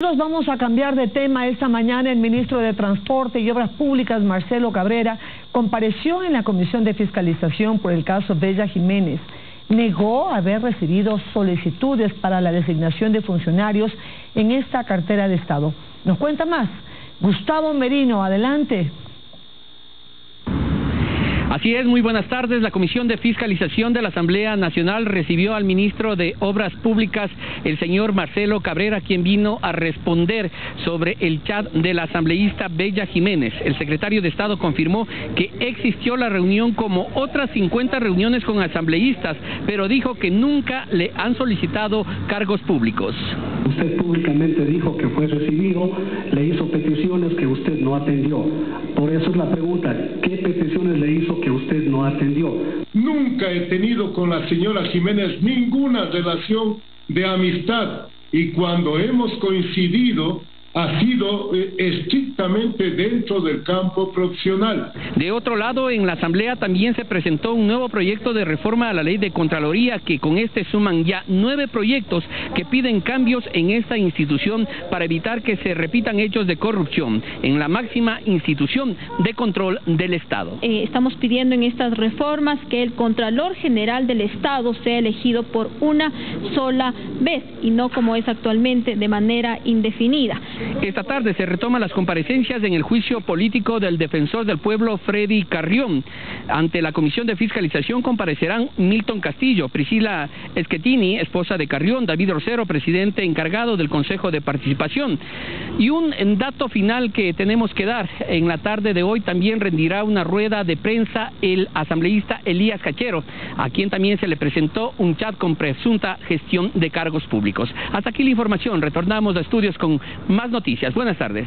Nos vamos a cambiar de tema. Esta mañana el ministro de Transporte y Obras Públicas, Marcelo Cabrera, compareció en la Comisión de Fiscalización por el caso Bella Jiménez. Negó haber recibido solicitudes para la designación de funcionarios en esta cartera de Estado. Nos cuenta más. Gustavo Merino, adelante. Así es, muy buenas tardes. La Comisión de Fiscalización de la Asamblea Nacional recibió al ministro de Obras Públicas, el señor Marcelo Cabrera, quien vino a responder sobre el chat de la asambleísta Bella Jiménez. El secretario de Estado confirmó que existió la reunión como otras 50 reuniones con asambleístas, pero dijo que nunca le han solicitado cargos públicos. Usted públicamente dijo que fue recibido, le hizo peticiones que usted no atendió. Por eso es la pregunta, ¿qué atendió. Nunca he tenido con la señora Jiménez ninguna relación de amistad y cuando hemos coincidido ha sido eh, dentro del campo profesional. De otro lado, en la Asamblea también se presentó un nuevo proyecto de reforma a la ley de Contraloría que con este suman ya nueve proyectos que piden cambios en esta institución para evitar que se repitan hechos de corrupción en la máxima institución de control del Estado. Eh, estamos pidiendo en estas reformas que el Contralor General del Estado sea elegido por una sola vez y no como es actualmente de manera indefinida. Esta tarde se retoman las comparecencias en el juicio político del defensor del pueblo Freddy Carrión. Ante la Comisión de Fiscalización comparecerán Milton Castillo, Priscila Schettini, esposa de Carrión, David Rosero, presidente encargado del Consejo de Participación. Y un dato final que tenemos que dar, en la tarde de hoy también rendirá una rueda de prensa el asambleísta Elías Cachero, a quien también se le presentó un chat con presunta gestión de cargos públicos. Hasta aquí la información, retornamos a estudios con más noticias. Buenas tardes.